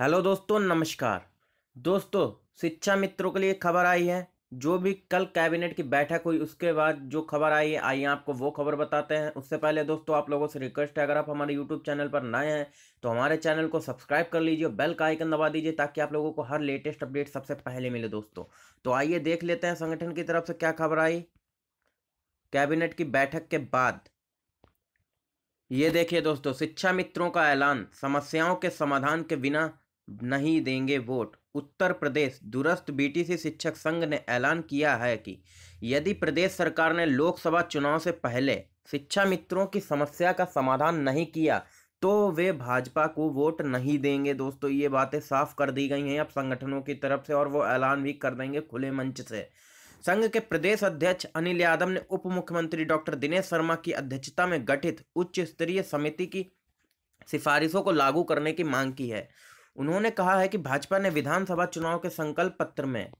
Hello दोस्तों, नमस्कार। दोस्तों, शिक्षा मित्रों के लिए खबर आई है। जो भी कल कैबिनेट की बैठक हुई, उसके बाद जो खबर आई है, आइए आपको वो खबर बताते हैं। उससे पहले दोस्तों, आप लोगों से रिक्वेस्ट है, अगर आप हमारे यूट्यूब चैनल पर नए हैं तो हमारे चैनल को सब्सक्राइब कर लीजिए बेल का आइकन दबा दीजिए, ताकि आप लोगों को हर लेटेस्ट अपडेट सबसे पहले मिले दोस्तों। तो आइए देख लेते हैं संगठन की तरफ़ से क्या खबर आई। कैबिनेट की बैठक के बाद, ये देखिए दोस्तों, शिक्षा मित्रों का ऐलान, समस्याओं के समाधान के बिना नहीं देंगे वोट। उत्तर प्रदेश दूरस्थ बीटीसी शिक्षक संघ ने ऐलान किया है कि यदि प्रदेश सरकार ने लोकसभा चुनाव से पहले शिक्षा मित्रों की समस्या का समाधान नहीं किया तो वे भाजपा को वोट नहीं देंगे। दोस्तों, ये बातें साफ़ कर दी गई हैं अब संगठनों की तरफ़ से और वो ऐलान भी कर देंगे खुले मंच से। संघ के प्रदेश अध्यक्ष अनिल यादव ने उप मुख्यमंत्री डॉक्टर दिनेश शर्मा की अध्यक्षता में गठित उच्च स्तरीय समिति की सिफारिशों को लागू करने की मांग की है। उन्होंने कहा है कि भाजपा ने विधानसभा चुनाव के संकल्प पत्र में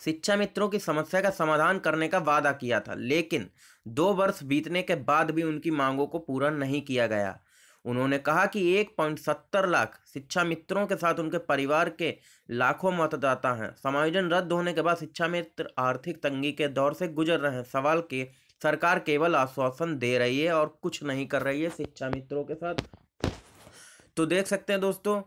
शिक्षा मित्रों की समस्या का समाधान करने का वादा किया था, लेकिन दो वर्ष बीतने के बाद भी उनकी मांगों को पूरा नहीं किया गया। उन्होंने कहा कि एक पॉइंट सत्तर लाख शिक्षा मित्रों के साथ उनके परिवार के लाखों मतदाता हैं। समायोजन रद्द होने के बाद शिक्षा मित्र आर्थिक तंगी के दौर से गुजर रहे हैं। सवाल के, सरकार केवल आश्वासन दे रही है और कुछ नहीं कर रही है शिक्षा मित्रों के साथ। तो देख सकते हैं दोस्तों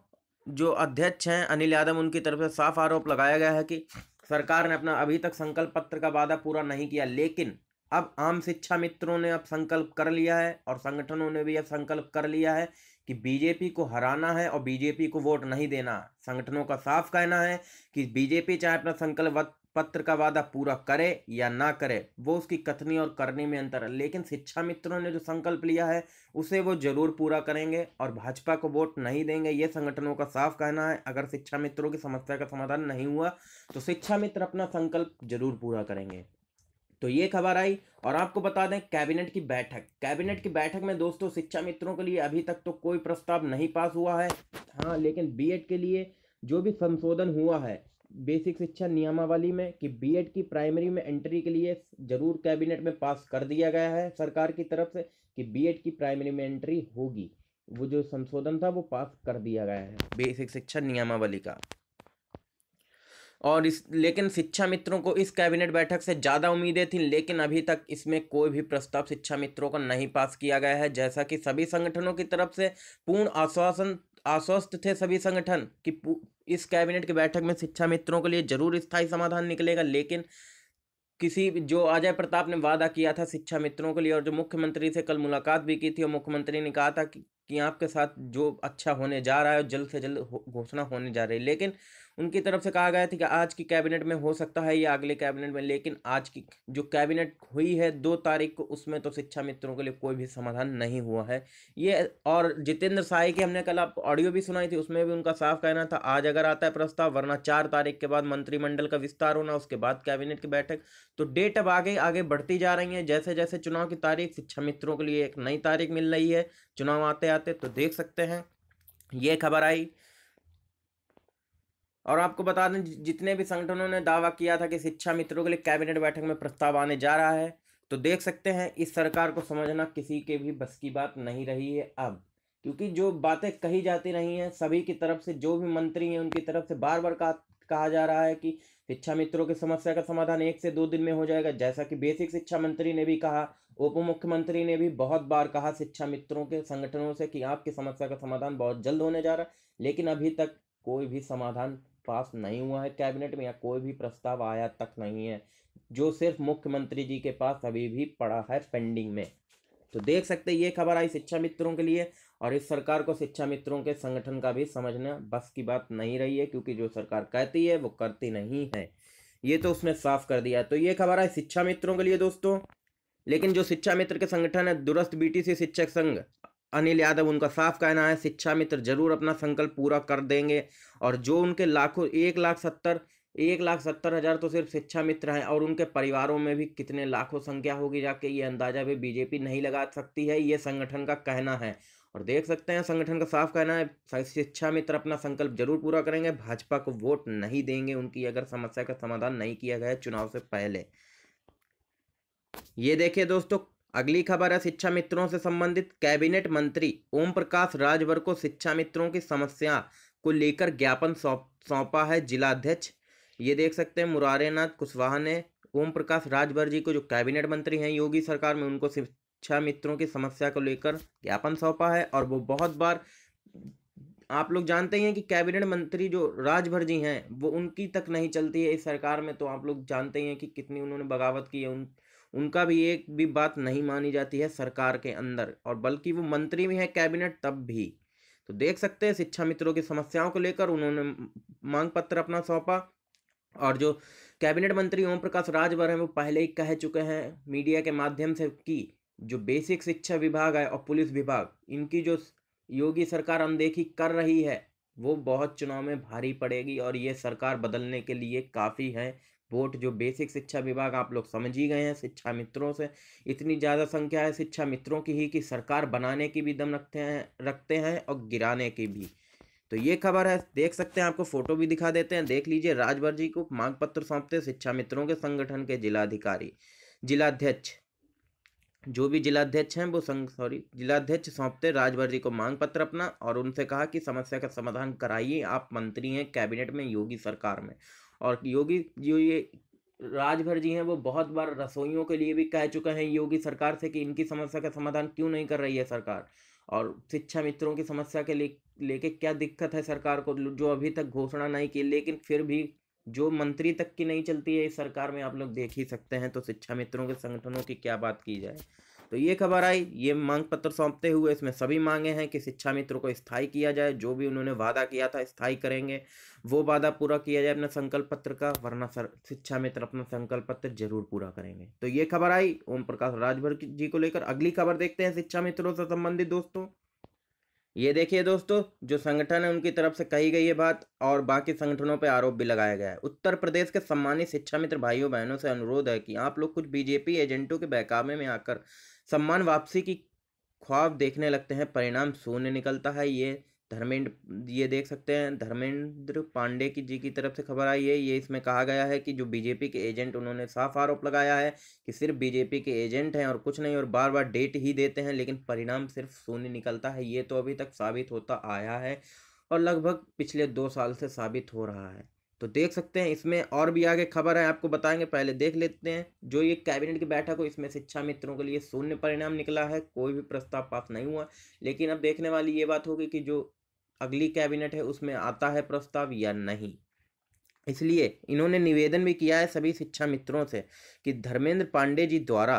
जो अध्यक्ष हैं, अनिल यादव, उनकी तरफ़ से साफ़ आरोप लगाया गया है कि सरकार ने अपना अभी तक संकल्प पत्र का वादा पूरा नहीं किया, लेकिन अब आम शिक्षा मित्रों ने अब संकल्प कर लिया है और संगठनों ने भी अब संकल्प कर लिया है कि बीजेपी को हराना है और बीजेपी को वोट नहीं देना। संगठनों का साफ़ कहना है कि बीजेपी चाहे अपना संकल्प पत्र का वादा पूरा करे या ना करे, वो उसकी कथनी और करनी में अंतर है। लेकिन शिक्षा मित्रों ने जो संकल्प लिया है, उसे वो ज़रूर पूरा करेंगे और भाजपा को वोट नहीं देंगे, ये संगठनों का साफ़ कहना है। अगर शिक्षा मित्रों की समस्या का समाधान नहीं हुआ तो शिक्षा मित्र अपना संकल्प ज़रूर पूरा करेंगे। तो ये खबर आई और आपको बता दें, कैबिनेट की बैठक। कैबिनेट की बैठक में दोस्तों, शिक्षा मित्रों के लिए अभी तक तो कोई प्रस्ताव नहीं पास हुआ है। हाँ लेकिन बीएड के लिए जो भी संशोधन हुआ है बेसिक शिक्षा नियमावली में कि बीएड की प्राइमरी में एंट्री के लिए ज़रूर कैबिनेट में पास कर दिया गया है सरकार की तरफ़ से कि बीएड की प्राइमरी में एंट्री होगी। वो जो संशोधन था, वो पास कर दिया गया है। बेसिक शिक्षा नियमावली का। और इस, लेकिन शिक्षा मित्रों को इस कैबिनेट बैठक से ज़्यादा उम्मीदें थीं, लेकिन अभी तक इसमें कोई भी प्रस्ताव शिक्षा मित्रों को नहीं पास किया गया है। जैसा कि सभी संगठनों की तरफ़ से पूर्ण आश्वासन आश्वस्त थे सभी संगठन कि इस कैबिनेट की बैठक में शिक्षा मित्रों के लिए ज़रूर स्थायी समाधान निकलेगा लेकिन किसी जो अजय प्रताप ने वादा किया था शिक्षा मित्रों के लिए और जो मुख्यमंत्री से कल मुलाकात भी की थी और मुख्यमंत्री ने कहा था कि कि आपके साथ जो अच्छा होने जा रहा है जल्द से जल्द घोषणा हो, होने जा रही है। लेकिन उनकी तरफ़ से कहा गया था कि आज की कैबिनेट में हो सकता है या अगले कैबिनेट में, लेकिन आज की जो कैबिनेट हुई है दो तारीख को, उसमें तो शिक्षा मित्रों के लिए कोई भी समाधान नहीं हुआ है। ये और जितेंद्र साई की हमने कल आप ऑडियो भी सुनाई थी, उसमें भी उनका साफ़ कहना था, आज अगर आता है प्रस्ताव, वरना चार तारीख के बाद मंत्रिमंडल का विस्तार होना, उसके बाद कैबिनेट की बैठक तो डेट अब आगे आगे बढ़ती जा रही है। जैसे जैसे चुनाव की तारीख, शिक्षा मित्रों के लिए एक नई तारीख मिल रही है, चुनाव आते आते तो देख सकते हैं। ये खबर आई और आपको बता दें जितने भी संगठनों ने दावा किया था कि शिक्षा मित्रों के लिए कैबिनेट बैठक में प्रस्ताव आने जा रहा है तो देख सकते हैं, इस सरकार को समझना किसी के भी बस की बात नहीं रही है अब। क्योंकि जो बातें कही जाती रही हैं, सभी की तरफ़ से, जो भी मंत्री हैं, उनकी तरफ़ से बार बार कहा कहा जा रहा है कि शिक्षा मित्रों की समस्या का समाधान एक से दो दिन में हो जाएगा। जैसा कि बेसिक शिक्षा मंत्री ने भी कहा उप मुख्यमंत्री ने भी बहुत बार कहा शिक्षा मित्रों के संगठनों से कि आपकी समस्या का समाधान बहुत जल्द होने जा रहा है, लेकिन अभी तक कोई भी समाधान पास नहीं हुआ है कैबिनेट में या कोई भी प्रस्ताव आया तक नहीं है, जो सिर्फ़ मुख्यमंत्री जी के पास अभी भी पड़ा है पेंडिंग में। तो देख सकते ये खबर आई शिक्षा मित्रों के लिए और इस सरकार को शिक्षा मित्रों के संगठन का भी समझना बस की बात नहीं रही है, क्योंकि जो सरकार कहती है वो करती नहीं है। ये तो उसने साफ़ कर दिया। तो ये खबर आई शिक्षा मित्रों के लिए दोस्तों। लेकिन जो शिक्षा मित्र के संगठन है दुरस्त बीटीसी शिक्षक संघ अनिल यादव उनका साफ़ कहना है, शिक्षा मित्र ज़रूर अपना संकल्प पूरा कर देंगे और जो उनके लाखों, एक लाख सत्तर, एक लाख सत्तर हज़ार तो सिर्फ़ शिक्षा मित्र हैं और उनके परिवारों में भी कितने लाखों संख्या होगी जाके, ये अंदाज़ा भी बीजेपी नहीं लगा सकती है, ये संगठन का कहना है। और देख सकते हैं, संगठन का साफ़ कहना है शिक्षा मित्र अपना संकल्प ज़रूर पूरा करेंगे, भाजपा को वोट नहीं देंगे उनकी अगर समस्या का समाधान नहीं किया गया चुनाव से पहले। ये देखिए दोस्तों अगली खबर है, शिक्षा मित्रों से संबंधित कैबिनेट मंत्री ओम प्रकाश राजभर को शिक्षा मित्रों की समस्या को लेकर ज्ञापन सौंपा है जिलाध्यक्ष। ये देख सकते हैं, मुरारेनाथ कुशवाहा ने ओम प्रकाश राजभर जी को, जो कैबिनेट मंत्री हैं, योगी सरकार में उनको शिक्षा मित्रों की समस्या को लेकर ज्ञापन सौंपा है और वो बहुत बार आप लोग जानते ही हैं कि कैबिनेट मंत्री जो राजभर जी हैं, वो उनकी तक नहीं चलती है। इस सरकार में तो आप लोग जानते ही हैं कि कितनी उन्होंने बगावत की है, उन उनका भी एक भी बात नहीं मानी जाती है सरकार के अंदर और बल्कि वो मंत्री भी हैं कैबिनेट तब भी। तो देख सकते हैं शिक्षा मित्रों की समस्याओं को लेकर उन्होंने मांग पत्र अपना सौंपा और जो कैबिनेट मंत्री ओम प्रकाश राजभर हैं वो पहले ही कह चुके हैं मीडिया के माध्यम से कि जो बेसिक शिक्षा विभाग है और पुलिस विभाग, इनकी जो योगी सरकार अनदेखी कर रही है, वो बहुत चुनाव में भारी पड़ेगी और ये सरकार बदलने के लिए काफ़ी है। वोट जो बेसिक शिक्षा विभाग आप लोग समझ ही गए हैं, शिक्षा मित्रों से। इतनी ज़्यादा संख्या है शिक्षा मित्रों की ही कि सरकार बनाने की भी दम रखते हैं रखते हैं और गिराने की भी। तो ये खबर है, देख सकते हैं, आपको फ़ोटो भी दिखा देते हैं। देख लीजिए, राजभर जी को मांग पत्र सौंपते शिक्षा मित्रों के संगठन के जिलाधिकारी, जिलाध्यक्ष। जो भी जिलाध्यक्ष हैं वो संग, सॉरी, जिलाध्यक्ष सौंपते राजभर जी को मांग पत्र अपना और उनसे कहा कि समस्या का समाधान कराइए। आप मंत्री हैं, कैबिनेट में, योगी सरकार में। और योगी जो ये राजभर जी हैं, वो बहुत बार रसोइयों के लिए भी कह चुके हैं योगी सरकार से कि इनकी समस्या का समाधान क्यों नहीं कर रही है सरकार? और शिक्षा मित्रों की समस्या के लिए लेके क्या दिक्कत है सरकार को जो अभी तक घोषणा नहीं की, लेकिन फिर भी जो मंत्री तक की नहीं चलती है, इस सरकार में आप लोग देख ही सकते हैं तो शिक्षा मित्रों के संगठनों की क्या बात की जाए? तो ये खबर आई। ये मांग पत्र सौंपते हुए इसमें सभी मांगे हैं कि शिक्षा मित्रों को स्थायी किया जाए, जो भी उन्होंने वादा किया था स्थायी करेंगे। वो वादा पूरा किया जाए अपने संकल्प पत्र का, वरना सर, शिक्षा मित्र अपना संकल्प पत्र ज़रूर पूरा करेंगे। तो ये खबर आई ओम प्रकाश राजभर जी को लेकर। अगली खबर देखते हैं शिक्षा मित्रों से संबंधित दोस्तों। ये देखिए दोस्तों, जो संगठन है उनकी तरफ़ से कही गई है बात और बाकी संगठनों पर आरोप भी लगाया गया है। उत्तर प्रदेश के सम्मानित शिक्षा मित्र भाइयों बहनों से अनुरोध है कि आप लोग कुछ बीजेपी एजेंटों के बहकावे में आकर सम्मान वापसी की ख्वाब देखने लगते हैं, परिणाम शून्य निकलता है, ये धर्मेंद्र, ये देख सकते हैं, धर्मेंद्र पांडे की जी की तरफ़ से खबर आई है, ये इसमें कहा गया है कि जो बीजेपी के एजेंट उन्होंने साफ़ आरोप लगाया है कि सिर्फ़ बीजेपी के एजेंट हैं और कुछ नहीं, और बार बार डेट ही देते हैं, लेकिन परिणाम सिर्फ़ शून्य निकलता है, ये तो अभी तक साबित होता आया है और लगभग पिछले दो साल से साबित हो रहा है। तो देख सकते हैं, इसमें और भी आगे खबर है, आपको बताएँगे, पहले देख लेते हैं। जो ये कैबिनेट की बैठक हो इसमें शिक्षा मित्रों के लिए शून्य परिणाम निकला है, कोई भी प्रस्ताव पास नहीं हुआ। लेकिन अब देखने वाली ये बात होगी कि जो अगली कैबिनेट है, उसमें आता है प्रस्ताव या नहीं। इसलिए इन्होंने निवेदन भी किया है सभी शिक्षा मित्रों से कि धर्मेंद्र पांडे जी द्वारा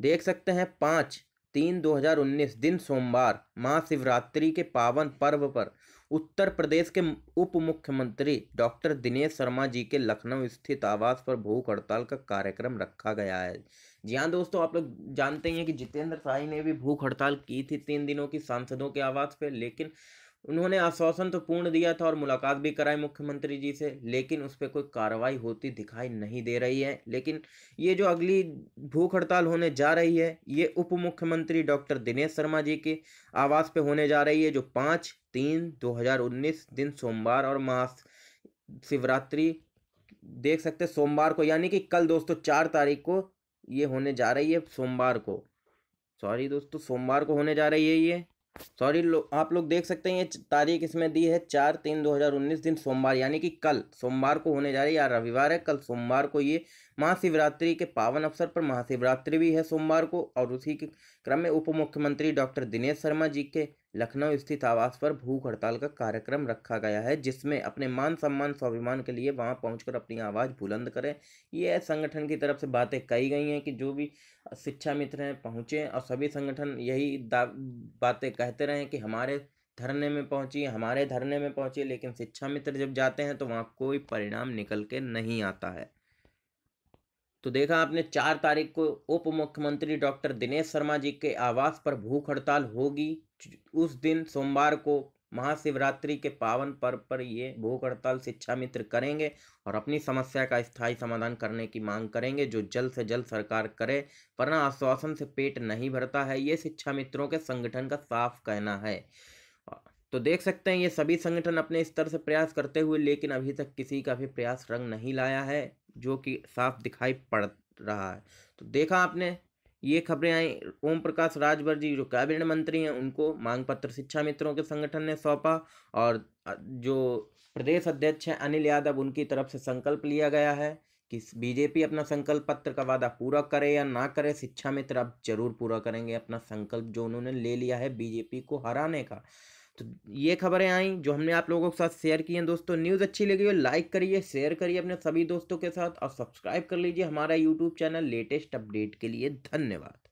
देख सकते हैं, पाँच तीन दो हज़ार उन्नीस दिन सोमवार, महाशिवरात्रि के पावन पर्व पर उत्तर प्रदेश के उप मुख्यमंत्री डॉक्टर दिनेश शर्मा जी के लखनऊ स्थित आवास पर भूख हड़ताल का कार्यक्रम रखा गया है। जी हाँ दोस्तों, आप लोग जानते ही हैं कि जितेंद्र शाही ने भी भूख हड़ताल की थी तीन दिनों की, सांसदों के आवास पर लेकिन उन्होंने आश्वासन तो पूर्ण दिया था और मुलाकात भी कराई मुख्यमंत्री जी से, लेकिन उस पर कोई कार्रवाई होती दिखाई नहीं दे रही है। लेकिन ये जो अगली भूख हड़ताल होने जा रही है, ये उप मुख्यमंत्री डॉक्टर दिनेश शर्मा जी के आवास पे होने जा रही है, जो पाँच तीन दो हज़ार उन्नीस दिन सोमवार और मास शिवरात्रि देख सकते सोमवार को, यानी कि कल दोस्तों चार तारीख को ये होने जा रही है, सोमवार को। सॉरी दोस्तों, सोमवार को होने जा रही है ये। सॉरी लो, आप लोग देख सकते हैं ये तारीख इसमें दी है चार तीन दो हज़ार उन्नीस दिन सोमवार यानी कि कल सोमवार को होने जा रही है या रविवार है कल सोमवार को ये महाशिवरात्रि के पावन अवसर पर महाशिवरात्रि भी है सोमवार को और उसी के क्रम में उप मुख्यमंत्री डॉक्टर दिनेश शर्मा जी के लखनऊ स्थित आवास पर भूख हड़ताल का कार्यक्रम रखा गया है, जिसमें अपने मान सम्मान, स्वाभिमान के लिए वहाँ पहुंचकर अपनी आवाज़ बुलंद करें। ये संगठन की तरफ़ से बातें कही गई हैं कि जो भी शिक्षा मित्र हैं पहुँचे और सभी संगठन यही बातें कहते रहे कि हमारे धरने में पहुँची, हमारे धरने में पहुँची, लेकिन शिक्षा मित्र जब जाते हैं तो वहाँ कोई परिणाम निकल के नहीं आता है। तो देखा आपने, चार तारीख को उप मुख्यमंत्री डॉक्टर दिनेश शर्मा जी के आवास पर भूख हड़ताल होगी। उस दिन सोमवार को महाशिवरात्रि के पावन पर्व पर ये भूख हड़ताल शिक्षा मित्र करेंगे और अपनी समस्या का स्थायी समाधान करने की मांग करेंगे, जो जल्द से जल्द सरकार करे, वरना आश्वासन से पेट नहीं भरता है। ये शिक्षा मित्रों के संगठन का साफ़ कहना है। तो देख सकते हैं, ये सभी संगठन अपने स्तर से प्रयास करते हुए, लेकिन अभी तक किसी का भी प्रयास रंग नहीं लाया है। जो कि साफ़ दिखाई पड़ रहा है। तो देखा आपने, ये खबरें आई। ओम प्रकाश राजभर जी, जो कैबिनेट मंत्री हैं, उनको मांग पत्र शिक्षा मित्रों के संगठन ने सौंपा और जो प्रदेश अध्यक्ष हैं अनिल यादव, उनकी तरफ़ से संकल्प लिया गया है कि बीजेपी अपना संकल्प पत्र का वादा पूरा करे या ना करे, शिक्षा मित्र अब ज़रूर पूरा करेंगे। अपना संकल्प जो उन्होंने ले लिया है बीजेपी को हराने का। तो ये खबरें आई, जो हमने आप लोगों के साथ शेयर की हैं दोस्तों न्यूज़ अच्छी लगी हो लाइक करिए शेयर करिए अपने सभी दोस्तों के साथ और सब्सक्राइब कर लीजिए हमारा यूट्यूब चैनल लेटेस्ट अपडेट के लिए। धन्यवाद।